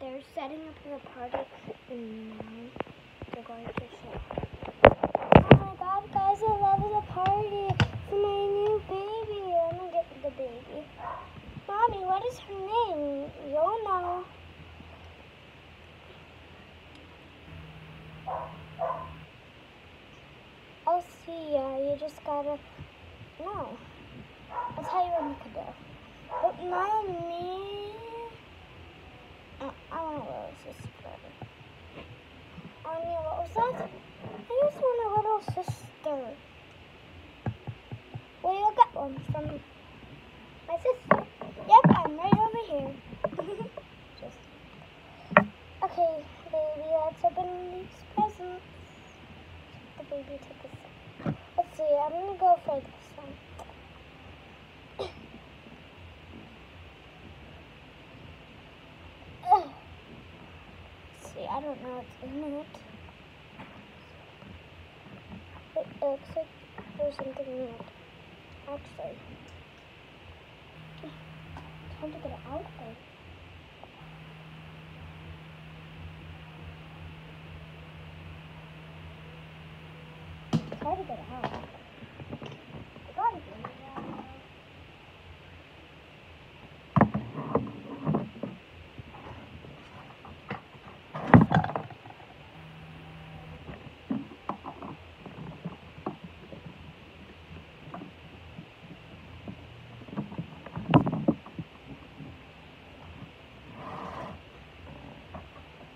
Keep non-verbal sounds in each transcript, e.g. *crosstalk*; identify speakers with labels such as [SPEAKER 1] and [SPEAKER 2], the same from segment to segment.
[SPEAKER 1] they're setting up the party and now they're going to show. Oh my god, guys, I love the party for my new baby. I'm gonna get the baby. Mommy, what is her name? You'll know. I'll see ya. You just gotta know. I'll tell you when you can do. But mommy, uh, I sister. Mommy, what was that? I just want a little sister. Well, you'll get one from my sister. Yep, I'm right over here. just. Okay, baby, let's open these presents. The baby took a Let's see, I'm gonna go for this one. Ugh. Let's see, I don't know what's in it. It looks like there's something in it. Actually. Hard to get it out. It's hard to get it out. I gotta it out.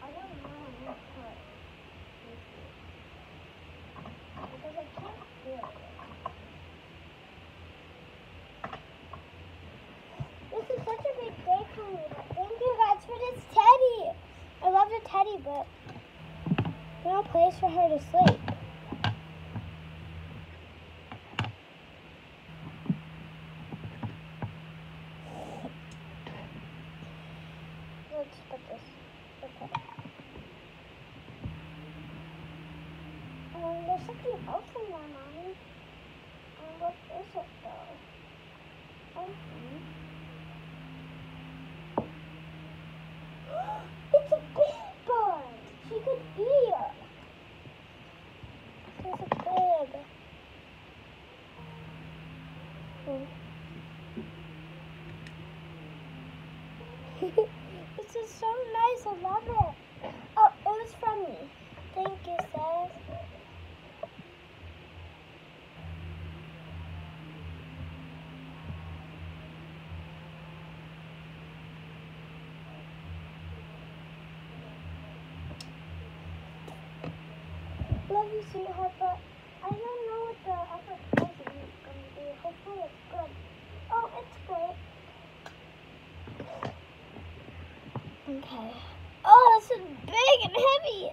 [SPEAKER 1] I don't know how to because I can't feel it. This is such a big day for me. Thank you guys for this teddy. I love the teddy, but no place for her to sleep. Let's put this. Um, there's something else in Mommy. Um, it, *gasps* *gasps* love it. Oh, it was from me. Thank you, sis. Love you, sweetheart, but I don't know what the other present is going to be. Hopefully it's good. Oh, it's great. Okay. Oh, this is big and heavy.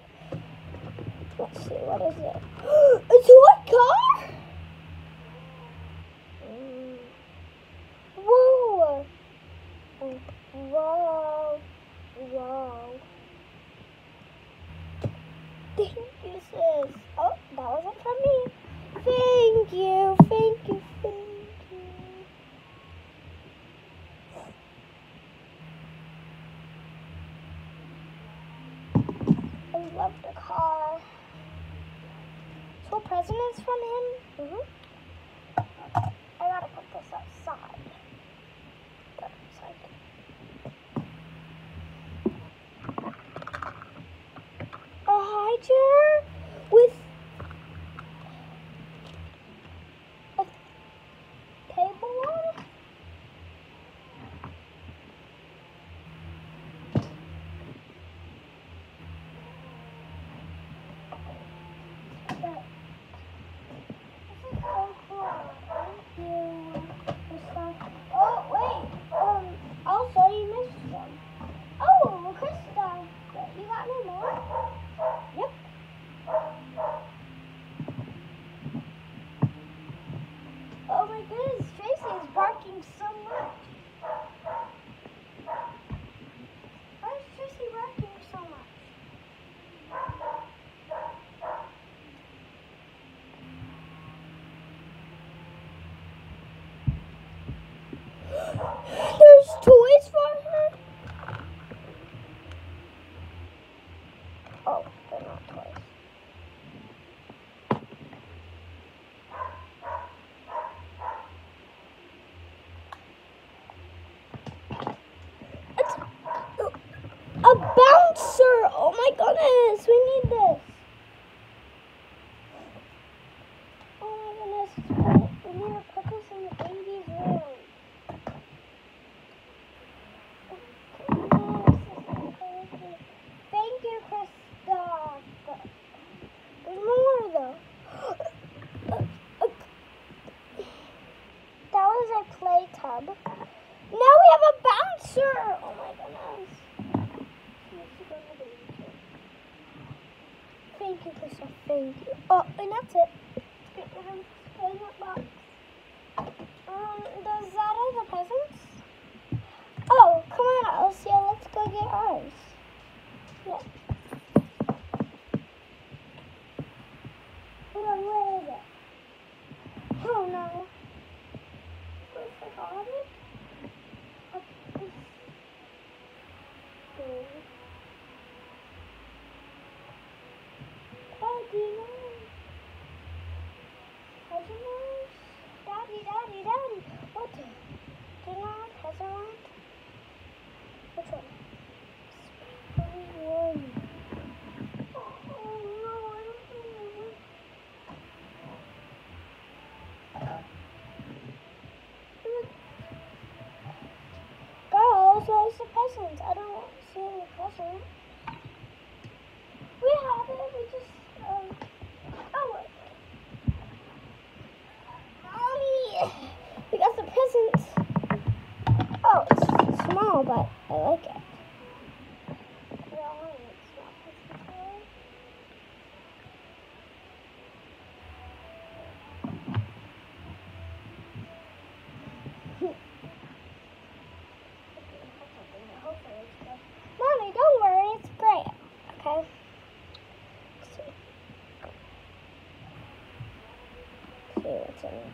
[SPEAKER 1] Let's see, what is it? *gasps* it's a what car? Mm. Whoa. Whoa. Whoa. Thank you, sis. Oh, that wasn't from me. Thank you, thank you, thank you. I love the car. So present is from him? Mm-hmm. I gotta put this outside. A high chair Oh my goodness, we need this. and that's it. That's why it's the peasant. I don't see any peasant. We have it, we just, um, oh, Mommy! We got the peasant. Oh, it's small, but I like it. Tủ.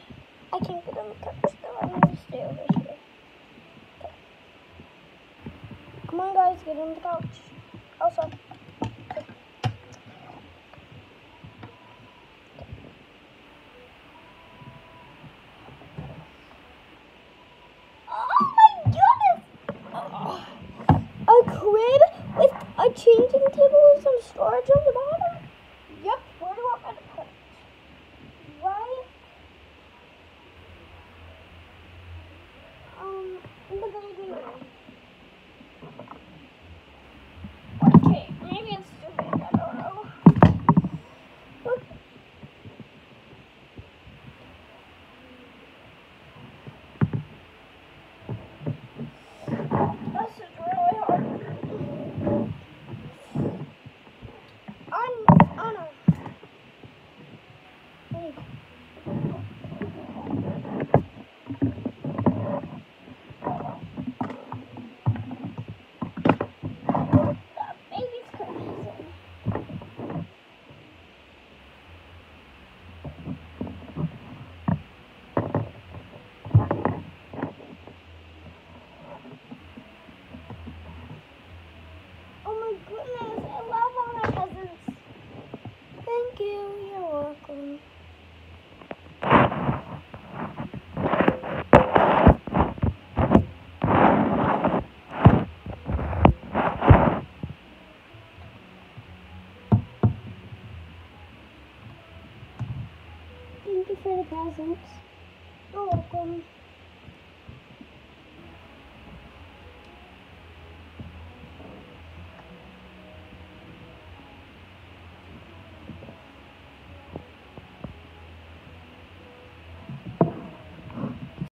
[SPEAKER 1] I can't get on the couch. still. I'm gonna stay over here. Okay. Come on, guys, get on the couch. Also. Oh my goodness! A crib with a changing table and some storage on the bottom. you for the presents. You're welcome.